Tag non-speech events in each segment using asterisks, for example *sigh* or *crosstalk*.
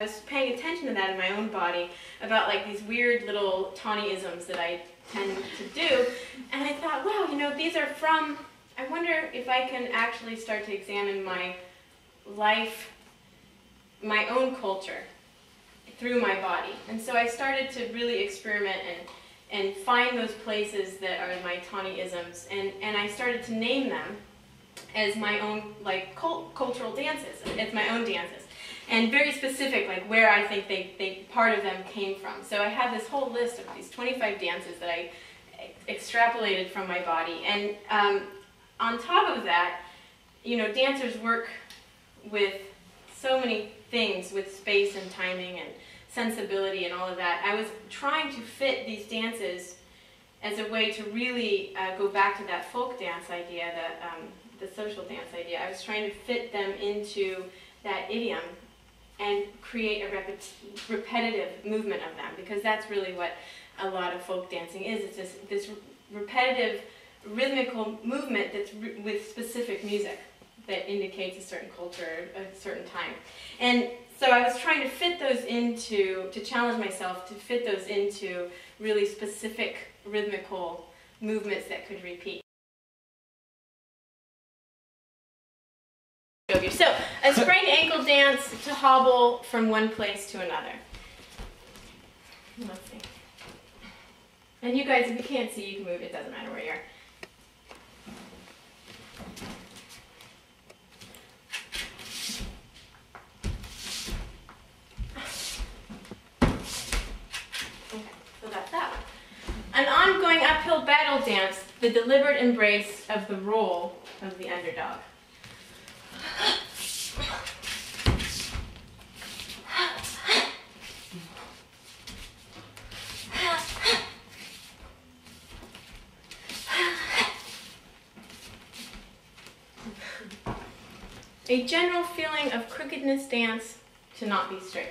I was paying attention to that in my own body about like these weird little Tahni-isms that I tend to do. And I thought, wow, you know, these are from, I wonder if I can actually start to examine my life, my own culture through my body. And so I started to really experiment and, and find those places that are my Tahni-isms. And, and I started to name them as my own like cult, cultural dances, as my own dances and very specific, like where I think they, they part of them came from. So I have this whole list of these 25 dances that I extrapolated from my body. And um, on top of that, you know, dancers work with so many things with space and timing and sensibility and all of that. I was trying to fit these dances as a way to really uh, go back to that folk dance idea, the, um, the social dance idea. I was trying to fit them into that idiom and create a rep repetitive movement of them because that's really what a lot of folk dancing is. It's this, this repetitive rhythmical movement that's with specific music that indicates a certain culture, a certain time. And so I was trying to fit those into, to challenge myself to fit those into really specific rhythmical movements that could repeat. So, a sprained dance to hobble from one place to another. Let's see. And you guys, if you can't see, you can move. It doesn't matter where you are. An ongoing uphill battle dance, the deliberate embrace of the role of the underdog. A general feeling of crookedness dance to not be straight.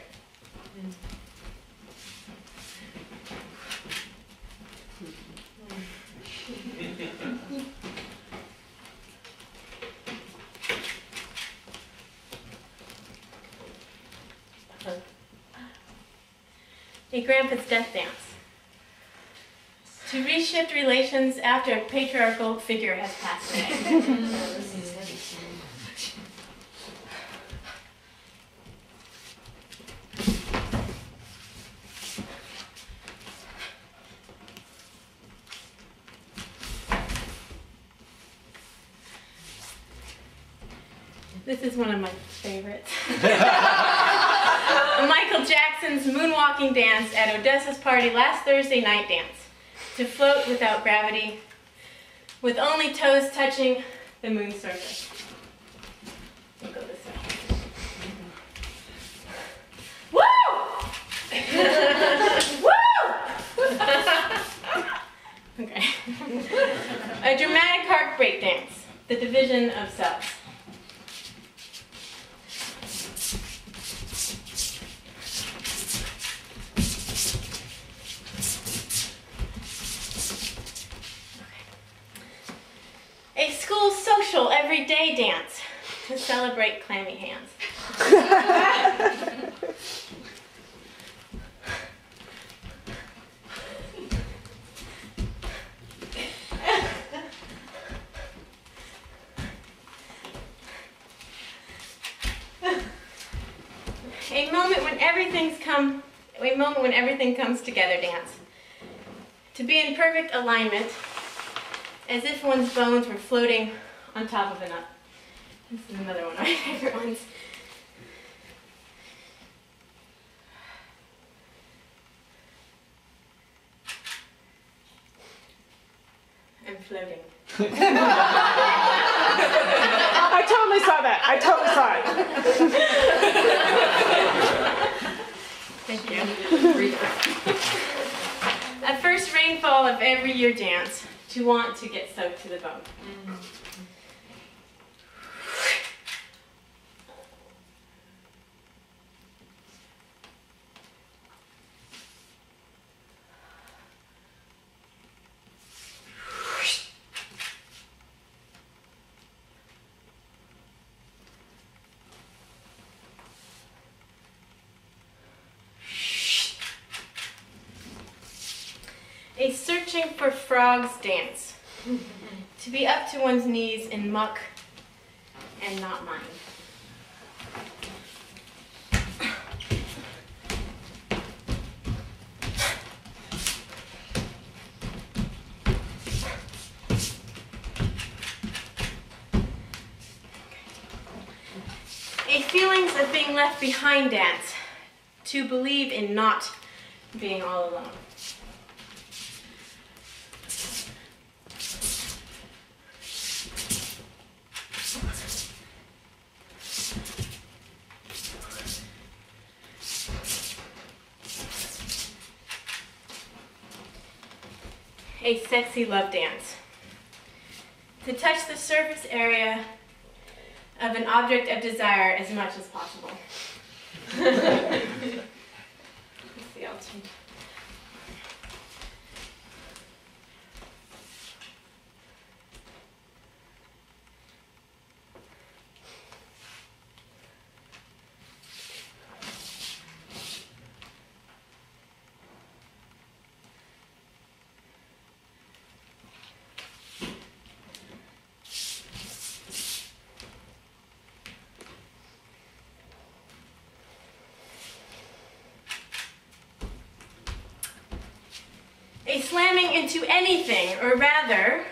A grandpa's death dance. To reshift relations after a patriarchal figure has passed away. *laughs* This is one of my favorites. *laughs* *laughs* Michael Jackson's moonwalking dance at Odessa's party last Thursday night dance. To float without gravity, with only toes touching the moon surface. We'll go this way. Woo! *laughs* Woo! okay. A dramatic heartbreak dance, the division of selves. social everyday dance to celebrate clammy hands. a moment when everything's come, a moment when everything comes together dance. To be in perfect alignment, as if one's bones were floating on top of another. This is another one of my *laughs* favorite ones. I'm floating. I totally saw that. I totally saw it. Thank you. At first rainfall of every year dance, to want to get soaked to the bone. Mm -hmm. Searching for frogs dance. *laughs* to be up to one's knees in muck and not mine. A feelings of being left behind dance. To believe in not being all alone. A sexy love dance. To touch the surface area of an object of desire as much as possible. *laughs* Let's see, I'll change. a slamming into anything, or rather,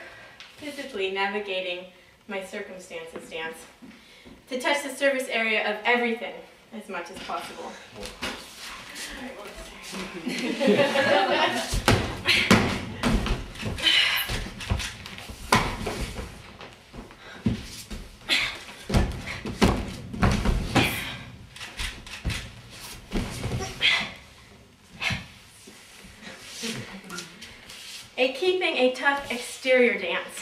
physically navigating my circumstances dance. To touch the surface area of everything as much as possible. *laughs* A exterior dance,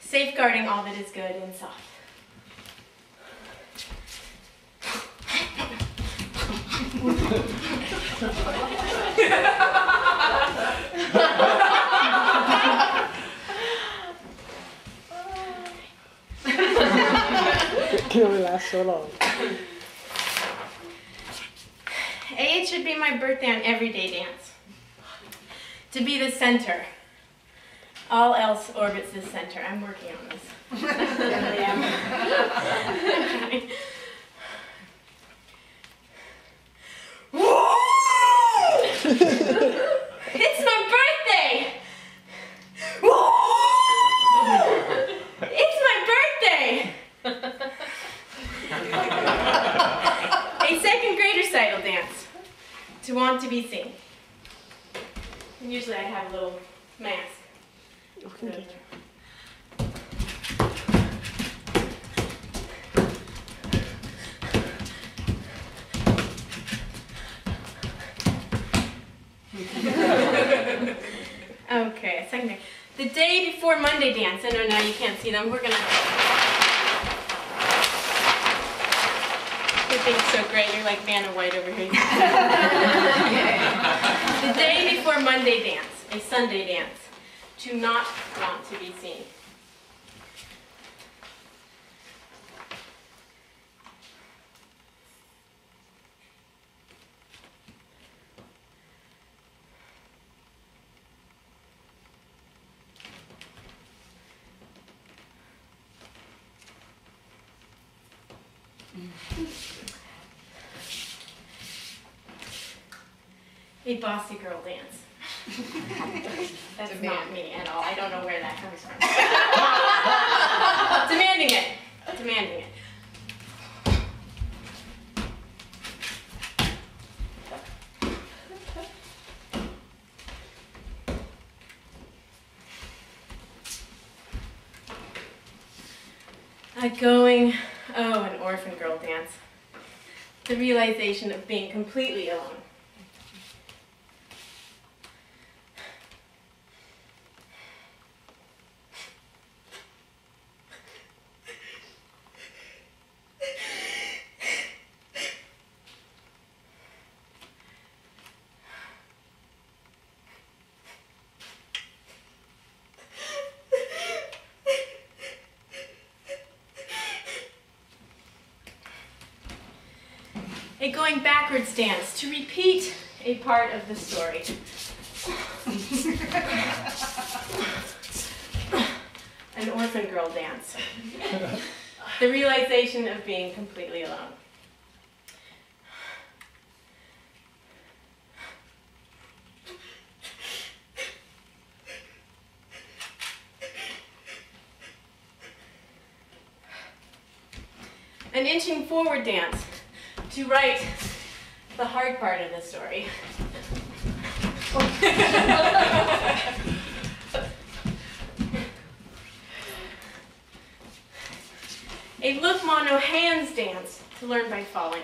safeguarding all that is good inside. Can only last so long. A, it should be my birthday on everyday dance. To be the center. All else orbits this center. I'm working on this. It's my birthday! It's my birthday! A second grade recital dance. To want to be seen. And usually I have a little mask. *laughs* Okay, second day. The day before Monday dance. I know now you can't see them. We're gonna. Your thing's so great. You're like Vanna White over here. *laughs* the day before Monday dance, a Sunday dance, to not want to be seen. A bossy girl dance. That's not me at all. I don't know where that comes from. *laughs* Demanding it. Demanding it. A going, oh, an orphan girl dance. The realization of being completely alone. a going backwards dance to repeat a part of the story. An orphan girl dance. the realization of being completely alone. An inching forward dance to write the hard part of the story. A look mono hands dance to learn by falling.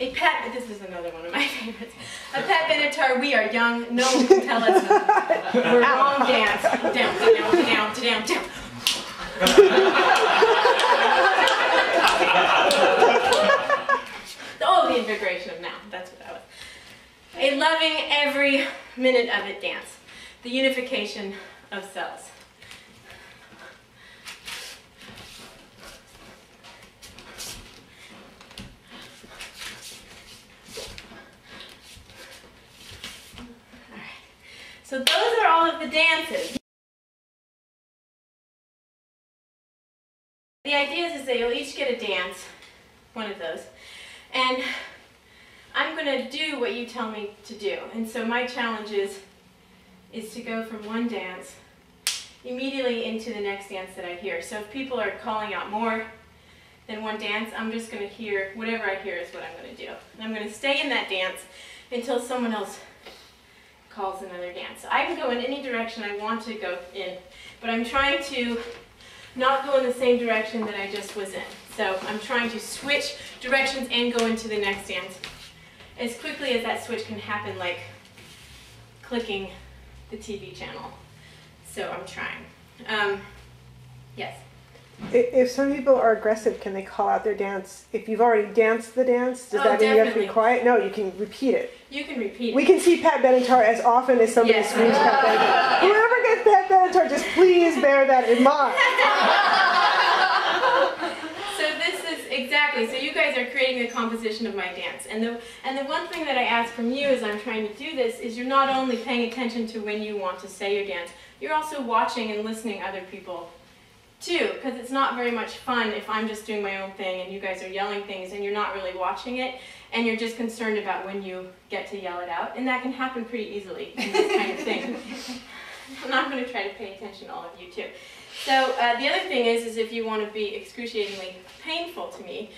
A pet, this is another one of my *laughs* favorites. A Pat Benatar, we are young, no one can tell us *laughs* we're wrong dance. Down, down, down, down, down. oh, *laughs* the invigoration of now, that's what that was. A loving every minute of it dance. The unification of cells. So those are all of the dances. The idea is, is that you'll each get a dance, one of those, and I'm going to do what you tell me to do. And so my challenge is, is to go from one dance immediately into the next dance that I hear. So if people are calling out more than one dance, I'm just going to hear, whatever I hear is what I'm going to do. And I'm going to stay in that dance until someone else calls another dance. So I can go in any direction I want to go in, but I'm trying to not go in the same direction that I just was in. So I'm trying to switch directions and go into the next dance as quickly as that switch can happen, like clicking the TV channel. So I'm trying. Um, yes. If some people are aggressive, can they call out their dance? If you've already danced the dance, does Oh, that mean you have to be quiet? No, you can repeat it. You can repeat. It. We can see Pat Benatar as often as somebody Yes. screams Pat Benatar. Whoever gets Pat Benatar, just please bear that in mind. *laughs* So this is exactly. So you guys are creating the composition of my dance, and the and the one thing that I ask from you as I'm trying to do this is you're not only paying attention to when you want to say your dance, you're also watching and listening other people too, because it's not very much fun if I'm just doing my own thing and you guys are yelling things and you're not really watching it, and you're just concerned about when you get to yell it out, and that can happen pretty easily in this kind of thing. *laughs* I'm not going to try to pay attention to all of you too. So uh, the other thing is, is if you want to be excruciatingly painful to me,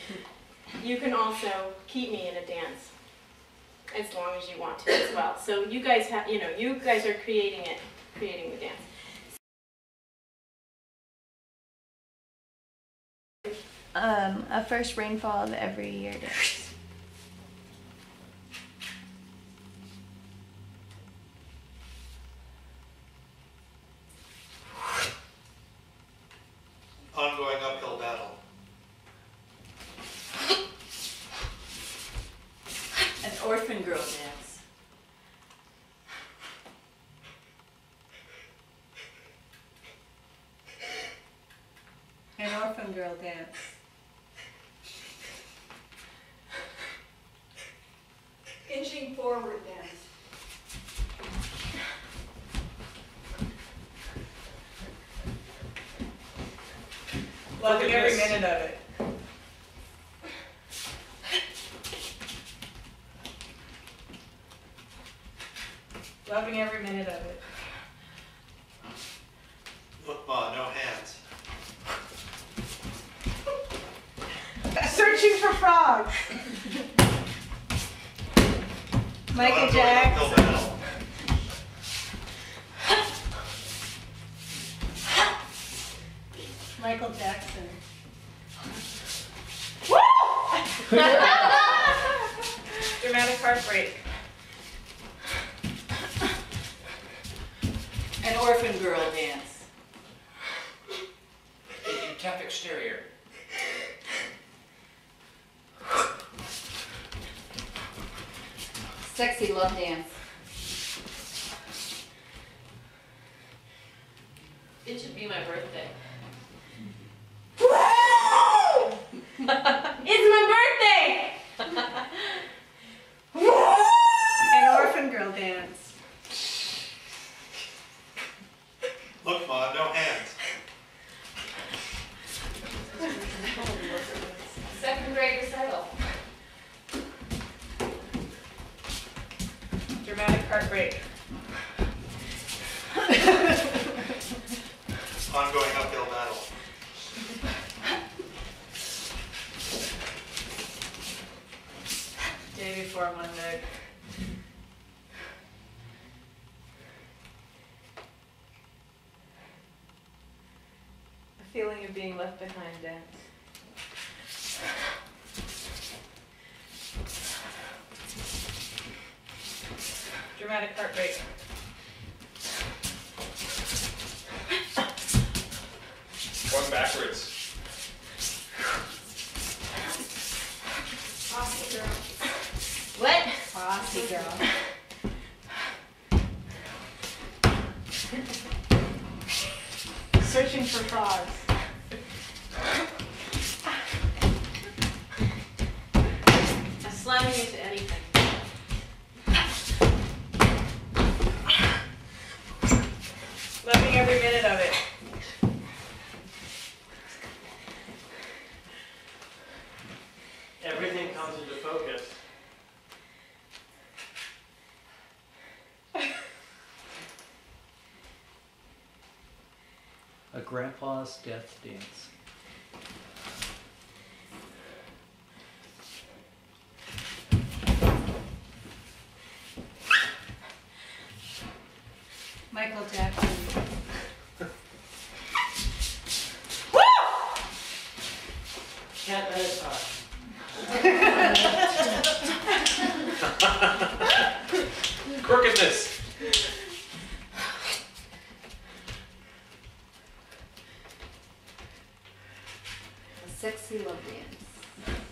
you can also keep me in a dance as long as you want to as well. So you guys have, you know, you guys are creating it, creating the dance. Um, a first rainfall of every year dance. ongoing uphill battle. An orphan girl dance. An orphan girl dance. Forward dance. Loving at every this. minute of it. Loving every minute of it. Look, Ma, no hands. Searching for frogs. *laughs* Michael Jackson. Michael Jackson. Woo! *laughs* Dramatic heartbreak. An orphan girl dance. Tap exterior. Sexy love dance. It should be my birthday. *laughs* It's my birthday! *laughs* cart break. Ongoing uphill battle. Day before Monday. A feeling of being left behind dance. Dramatic heartbreak. Going backwards. What? Bossy girl. *laughs* Searching for frogs. Slamming into anything. Loving every minute of it. Everything comes into focus. A grandpa's death dance. Sexy love dance.